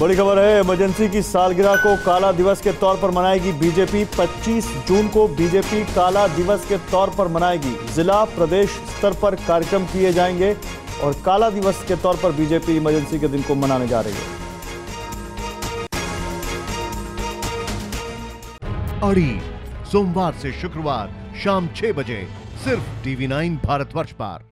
बड़ी खबर है इमरजेंसी की सालगिरह को काला दिवस के तौर पर मनाएगी बीजेपी। 25 जून को बीजेपी काला दिवस के तौर पर मनाएगी। जिला, प्रदेश स्तर पर कार्यक्रम किए जाएँगे और काला दिवस के तौर पर बीजेपी इमरजेंसी के दिन को मनाने जा रही है। अड़ी, सोमवार से शुक्रवार शाम छह बजे, सिर्फ़ टीवी नाइन भारतवर्ष पर।